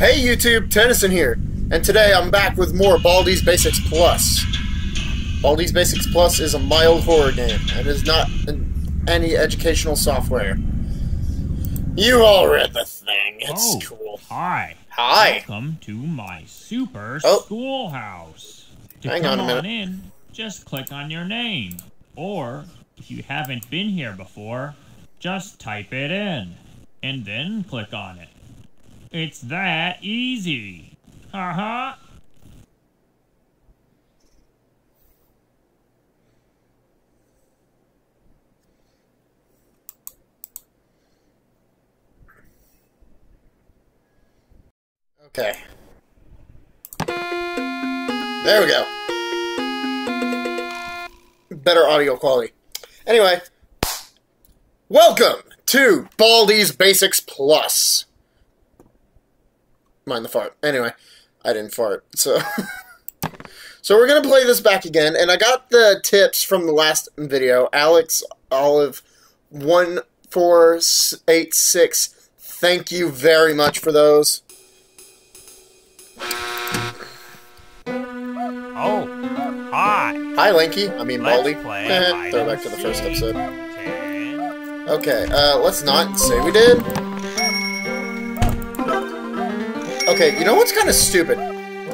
Hey YouTube, Tennyson here, and today I'm back with more Baldi's Basics Plus. Baldi's Basics Plus is a mild horror game, and is not an, any educational software. You all read the thing, it's Oh. cool. Hi. Hi! Welcome to my super Oh. schoolhouse. To Hang come on a minute. on in, just click on your name. Or, if you haven't been here before, just type it in. And then click on it. It's that easy. Haha. Okay. There we go. Better audio quality. Anyway, welcome to Baldi's Basics Plus. Mind the fart. Anyway, I didn't fart, so. so we're gonna play this back again, and I got the tips from the last video. Alex Olive one four eight six. Thank you very much for those. Oh, hi. Hi, Lanky. I mean, play Eh, Throw back to the first episode. Okay, uh, let's not say we did. Okay, you know what's kind of stupid?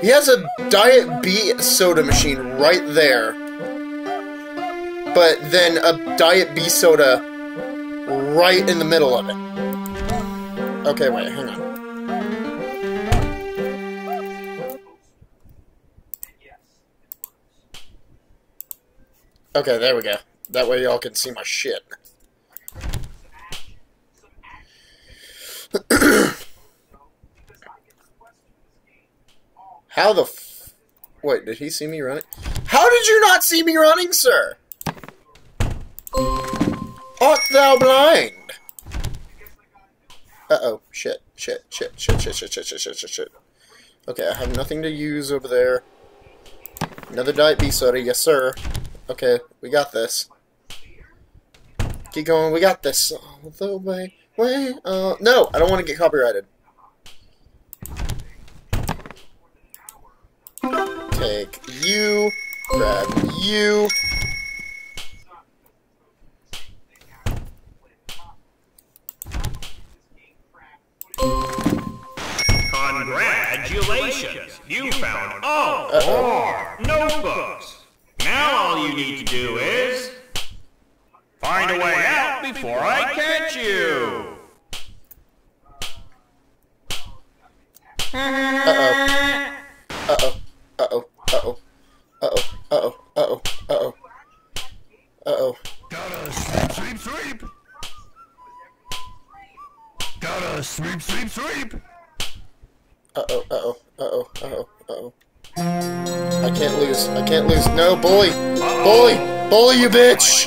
He has a Diet B soda machine right there, but then a Diet B soda right in the middle of it. Okay, wait, hang on. Okay, there we go. That way y'all can see my shit. How the f- Wait, did he see me running? How did you not see me running, sir? Art thou blind? Uh-oh. Shit. Shit. Shit. Shit. Shit. Shit. Shit. Shit. Shit. Shit. Shit. Okay, I have nothing to use over there. Another Diet B soda. Yes, sir. Okay, we got this. Keep going. We got this. All the way. Way. Uh, no, I don't want to get copyrighted. Take you. Grab you. Congratulations! You found all Uh-oh. four notebooks. Now all you need to do is find a way out before I catch you. Uh-oh. Uh-oh. Uh oh. Uh oh. Uh oh. Uh oh. Uh oh. Uh oh. Gotta sweep, sweep, sweep. Gotta sweep, sweep, sweep. Uh oh. Uh oh. Uh oh. Uh oh. Uh oh. I can't lose. I can't lose. No, bully. Bully. Bully, you bitch.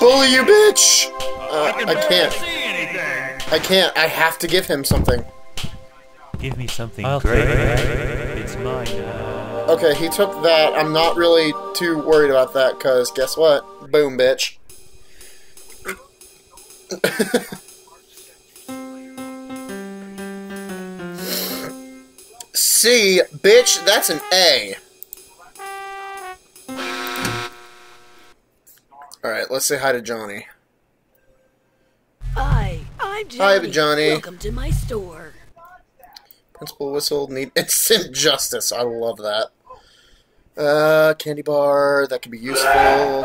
Bully, you bitch. Uh, I can't. I can't. I have to give him something. Give me something great. Okay, he took that. I'm not really too worried about that, because guess what? Boom, bitch. C, bitch, that's an A. Alright, let's say hi to Johnny. Hi, I'm Hi, Johnny. Johnny. Welcome to my store. Principal whistle need instant justice. I love that. Uh, candy bar that could be useful.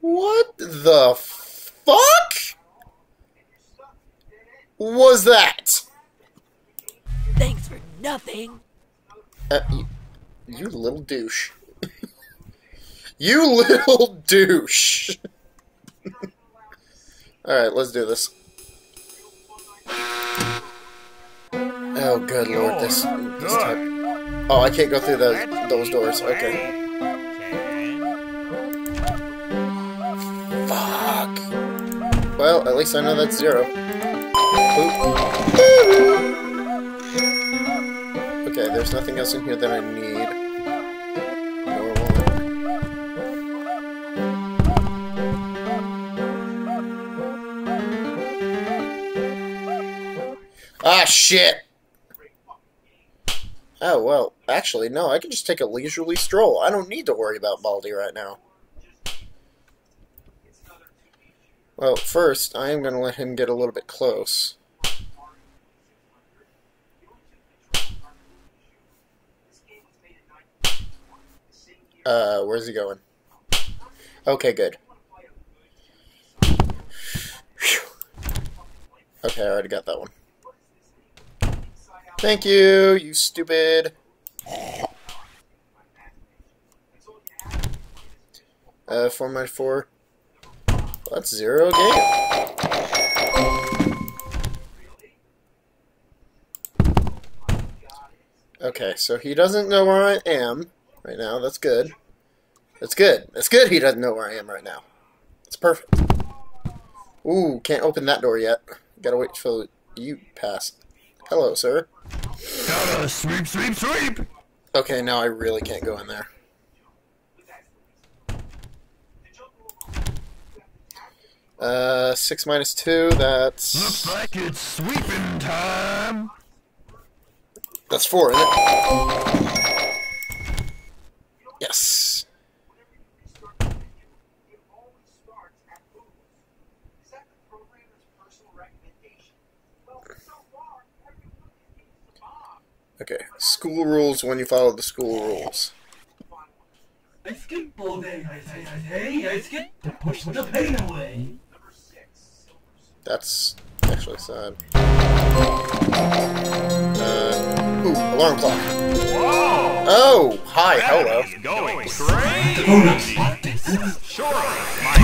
What the fuck was that? Thanks for nothing. Uh, you, you little douche. you little douche. Alright, let's do this. Oh, good lord, this, this type. Oh, I can't go through those, those doors. Okay. Fuck. Fuck. Well, at least I know that's zero. Okay, there's nothing else in here that I need. Ah, shit! Oh, well, actually, no, I can just take a leisurely stroll. I don't need to worry about Baldi right now. Well, first, I am going to let him get a little bit close. Uh, where's he going? Okay, good. Phew. Okay, I already got that one. Thank you, you stupid. Uh, 4 minus 4. That's zero game. Okay, so he doesn't know where I am right now. That's good. That's good. That's good he doesn't know where I am right now. It's perfect. Ooh, can't open that door yet. Gotta wait till you pass. Hello, sir. Gotta sweep, sweep, sweep. Okay, now I really can't go in there. Uh, 6 minus 2, that's... Looks like it's sweeping time. That's 4, isn't it? Yes. Okay, school rules when you follow the school rules. Let's get Baldi, I say, I say, let's get to push the pain away. That's actually sad. Uh, ooh, alarm clock. Whoa! Oh, hi, hello. Going crazy! Donuts like uh-huh. this. Sure, my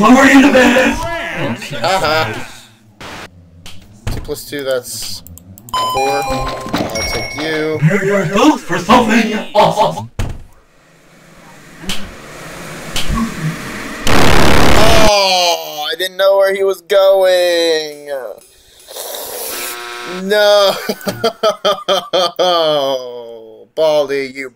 Lower in the bed. Haha. 2 plus 2, that's 4. I'll take you. Prepare yourself for something awesome. Oh, I didn't know where he was going. No. Baldi, you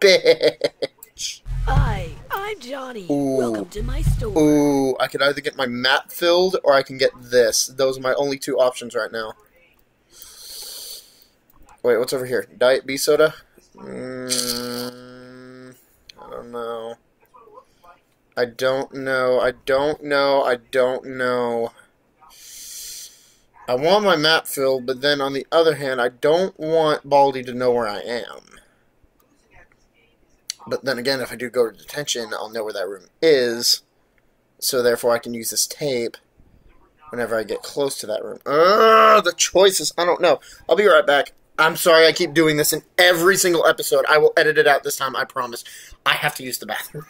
bitch. Hi, I'm Johnny. Ooh. Welcome to my store. Ooh, I could either get my map filled or I can get this. Those are my only two options right now. Wait, what's over here? Diet B soda? Mm, I don't know. I don't know. I don't know. I don't know. I want my map filled, but then on the other hand, I don't want Baldi to know where I am. But then again, if I do go to detention, I'll know where that room is. So therefore, I can use this tape whenever I get close to that room. Ugh, the choices. I don't know. I'll be right back. I'm sorry I keep doing this in every single episode. I will edit it out this time, I promise. I have to use the bathroom.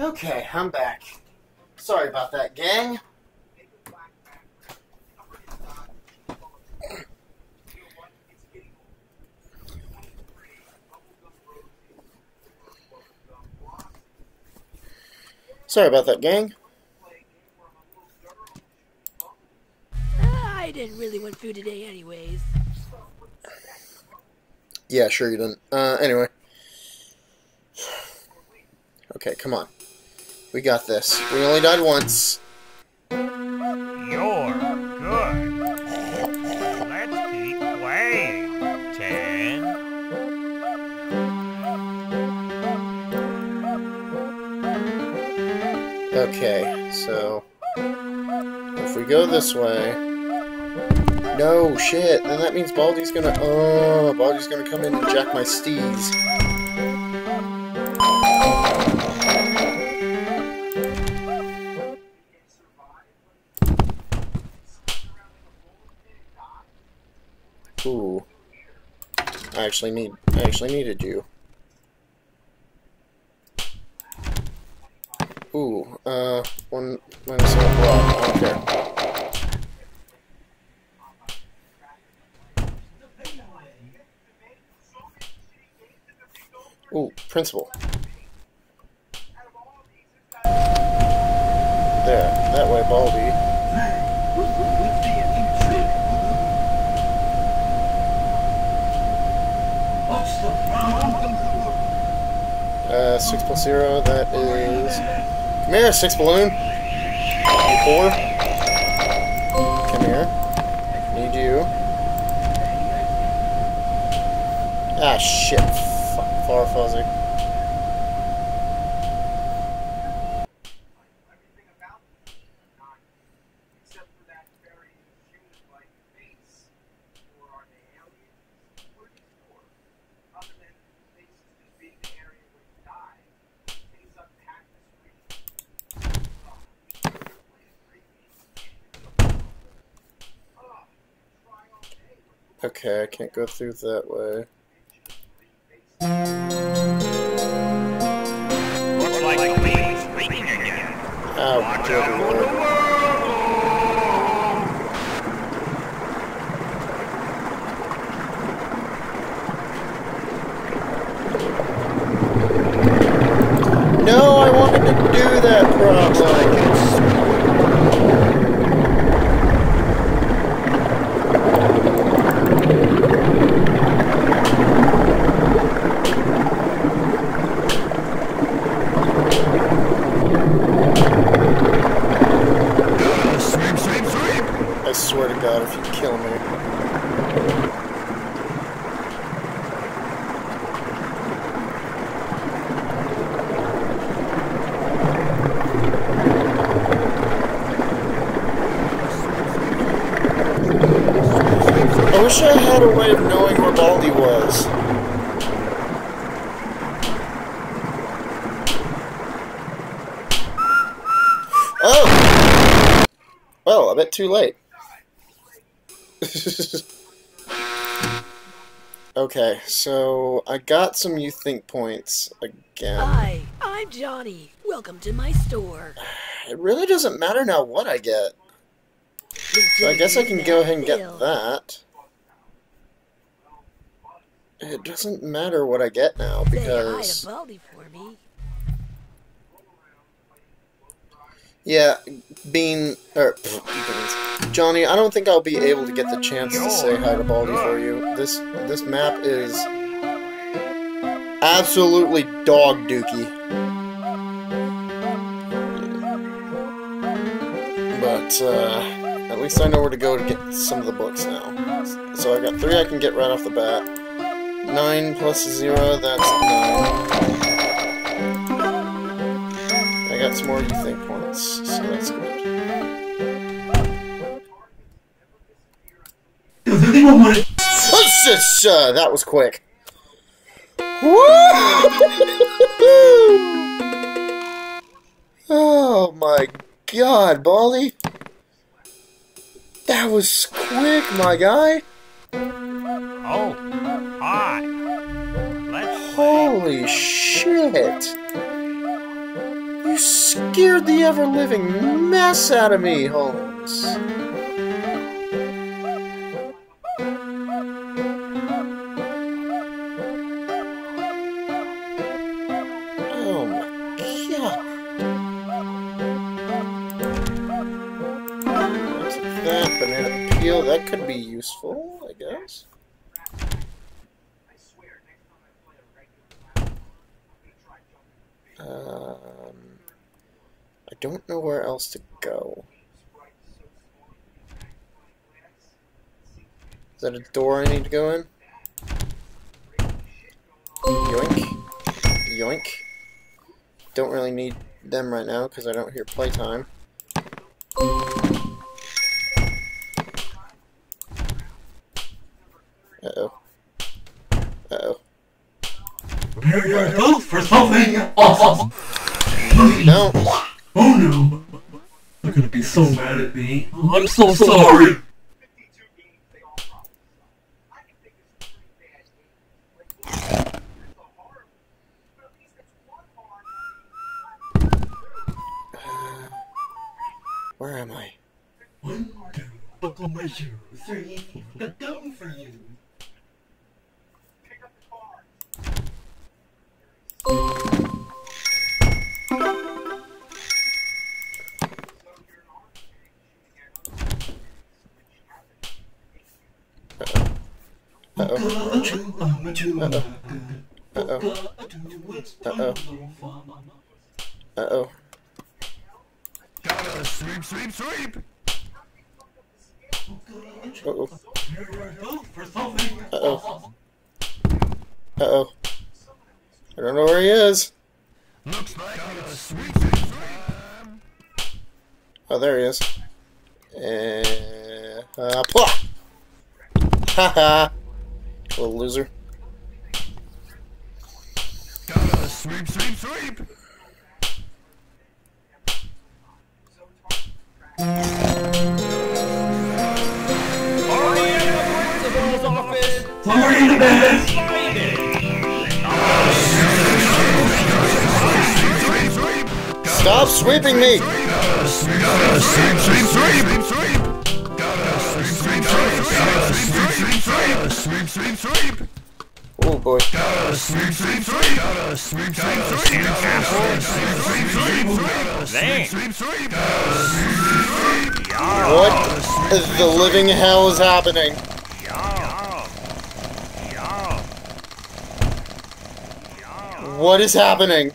Okay, I'm back. Sorry about that, gang. Sorry about that, gang. I didn't really want food today, anyways. Yeah, sure you didn't. Uh, anyway. Okay, come on. We got this. We only died once. You're good. Let's keep playing. Ten. Okay, so if we go this way, no shit. Then that means Baldi's gonna. Oh, Baldi's gonna come in and jack my steez. actually need I actually needed you. Ooh, uh, one minus one block. I don't care. Ooh, principal. Come here, six balloon. Four. Come here. Need you. Ah, shit. Fuck, far fuzzy. Okay, I can't go through that way. Wish I had a way of knowing where Baldi was. Oh! Well, a bit too late. okay, so I got some you think points again. Hi, I'm Johnny. Welcome to my store. It really doesn't matter now what I get. So I guess I can go ahead and get that. It doesn't matter what I get now because to Baldi for me. yeah, Bean or pff, Johnny, I don't think I'll be able to get the chance to say hi to Baldi for you. This this map is absolutely dog dookie. But uh, at least I know where to go to get some of the books now. So I got three I can get right off the bat. Nine plus zero, that's nine. I got some more you think points, so that's good. Just, uh, that was quick. Oh my god, Baldi. That was quick, my guy. Oh, Let's Holy shit! You scared the ever living mess out of me, Holmes. Oh. That banana peel. That could be useful, I guess. Um, I don't know where else to go. Is that a door I need to go in? Yoink. Yoink. Don't really need them right now because I don't hear playtime. Uh-oh. Uh-oh. For something awesome? No. Oh no. You're gonna be so mad at me. I'm so sorry. Where am I? One, two, buckle my shoes. Three, got down for you. Uh-oh. Uh-oh. Uh-oh. Uh-oh. Gotta sweep, sweep, sweep. Uh-oh. Uh-oh. Uh-oh. I don't know where he is. Looks like gotta sweep, sweep, sweep. Oh, there he is. And... Uh! Haha! Little loser. Gotta sweep, sweep, sweep. Hurry at the principal's office! Sorry, the best. Find it! Sweep, sweep. Stop sweeping me! Sweep, sweep, sweep, sweep, sweep. Sweep, sweep, sweep, sweep, sweep, sweep, sweep, sweep. Oh boy. What the living hell is happening? What is happening?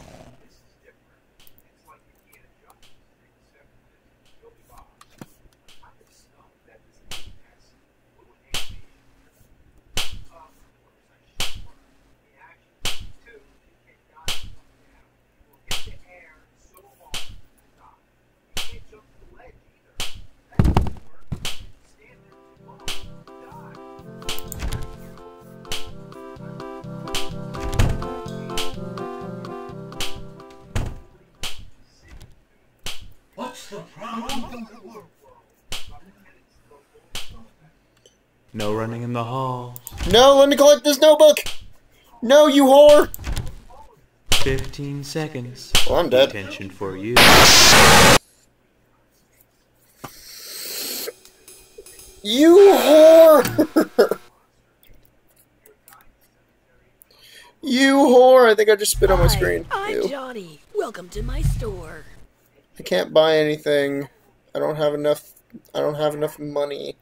Collect this notebook! No, you whore! 15 seconds. Well, I'm dead. Detention for you. You whore! you whore! I think I just spit on my Hi, screen. I'm Ew. Johnny. Welcome to my store. I can't buy anything. I don't have enough. I don't have enough money.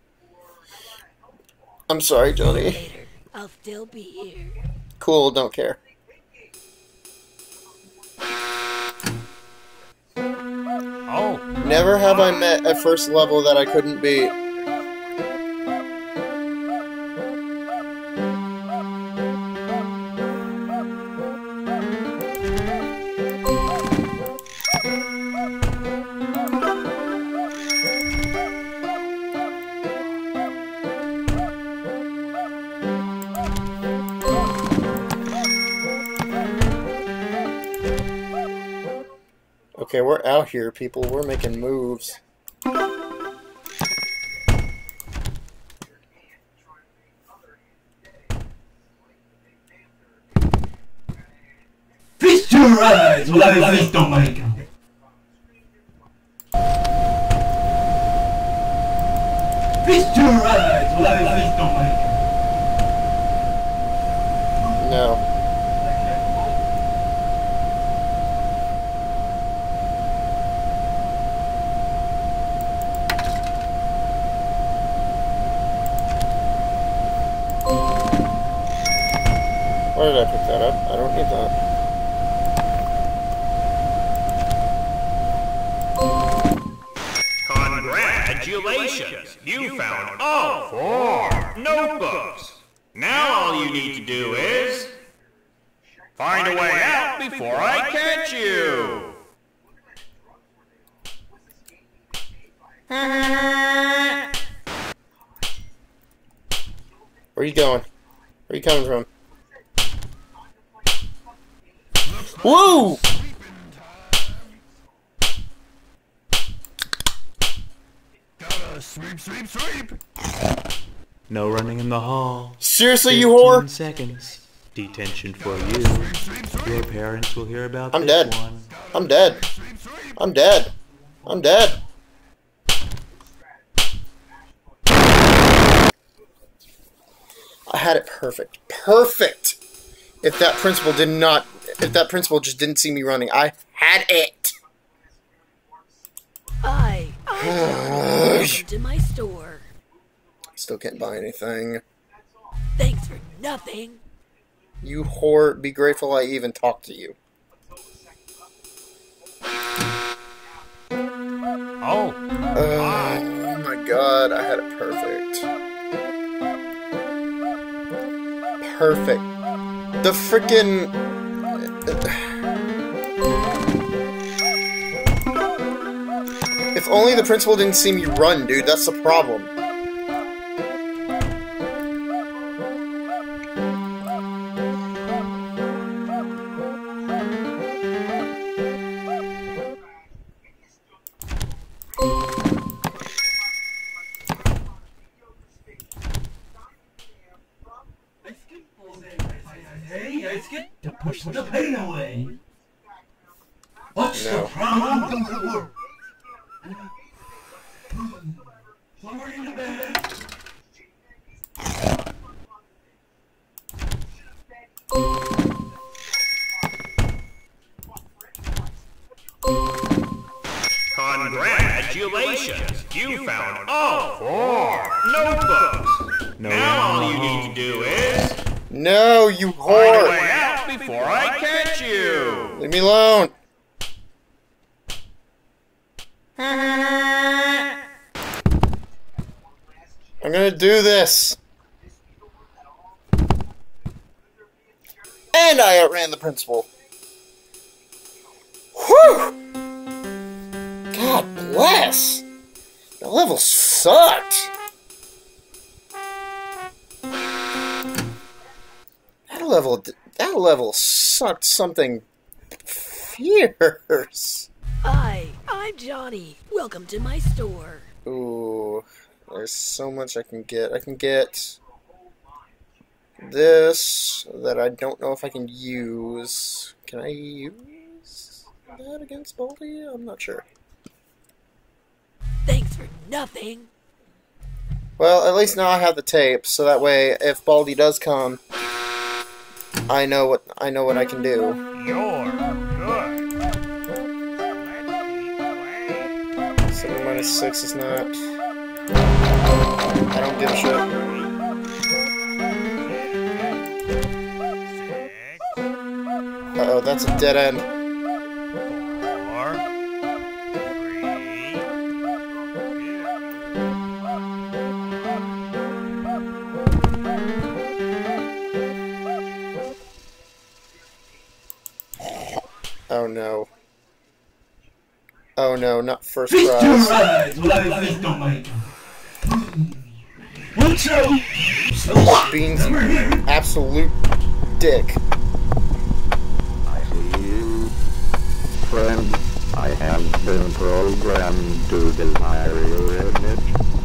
I'm sorry, Johnny. Later, I'll still be here. Cool, don't care. Oh, Never have I met a first level that I couldn't beat. Okay, we're out here, people. We're making moves. Feast your eyes while I feast on my Why did I pick that up? I don't need that. congratulations! You found all four notebooks. Now all you need to do is find a way out before I catch you. Where are you going? Where are you coming from? Woo! Gotta sweep, sweep, sweep. No running in the hall. Seriously, you 15 whore? seconds. Detention for you. Your parents will hear about I'm dead. one. I'm dead. I'm dead. I'm dead. I had it perfect. Perfect! If that principal did not, if that principal just didn't see me running, I had it! Hi, I'm to my store. Still can't buy anything. Thanks for nothing. You whore, be grateful I even talked to you. Oh, uh, Oh my god, I had it perfect. Perfect. The freaking. If only the principal didn't see me run, dude, that's the problem. All you in need to do is No, you a way whore! out before I catch you! Leave me alone! I'm gonna do this! And I outran the principal. Whew! God bless! The level sucked! That level, that level sucked something fierce. Hi, I'm Johnny. Welcome to my store. Ooh, there's so much I can get. I can get this that I don't know if I can use. Can I use that against Baldi? I'm not sure. Thanks for nothing. Well, at least now I have the tape, so that way, if Baldi does come, I know what I know what I can do. You're good. Seven minus six is not. I don't give a shit. Uh oh, that's a dead end. Oh no. Oh no, not first Feast prize. eyes while I feast on my Watch out! Beans, absolute dick. I see you. Friend, I have been programmed to desire your image.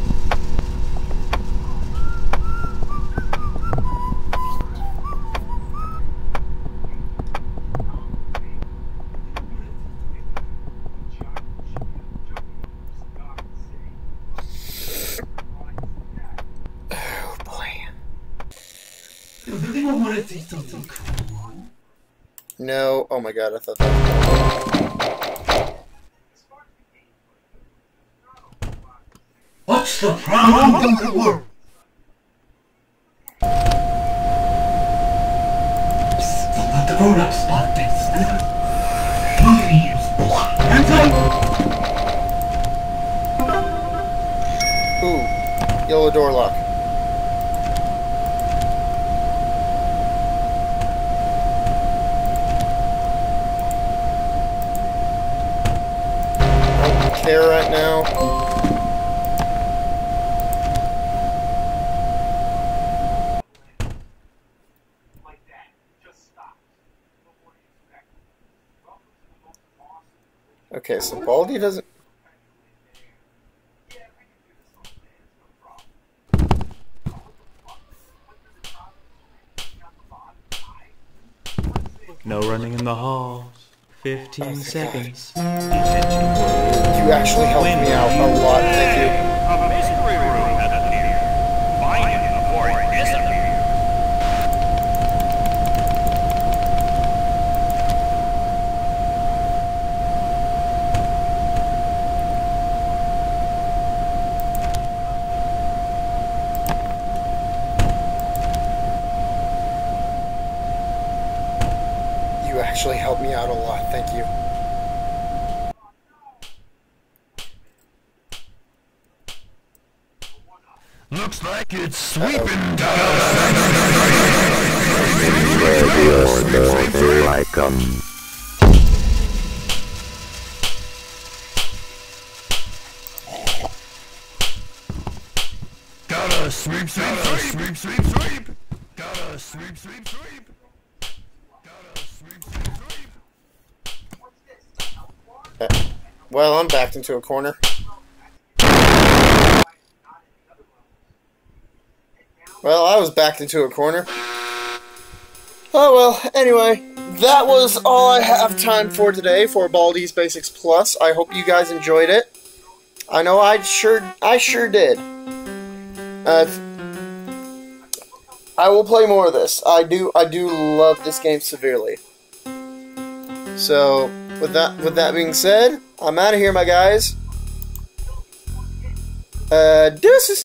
God, I thought that What's the problem? Don't let the grown-ups spot this. Please. Hands up! Ooh, yellow door lock. Care right now. Okay, so Baldi doesn't. No running in the halls. 15 seconds. You actually helped me out a lot, thank you. Gotta sweep, sweep, sweep, sweep, sweep, sweep. Gotta sweep, sweep, sweep. Gotta sweep, sweep, sweep. Uh, well, I'm backed into a corner. Well, I was backed into a corner. Oh well, anyway, that was all I have time for today for Baldi's Basics Plus. I hope you guys enjoyed it. I know I sure I sure did. Uh, I will play more of this. I do I do love this game severely. So, with that with that being said, I'm out of here, my guys. Uh, deuces.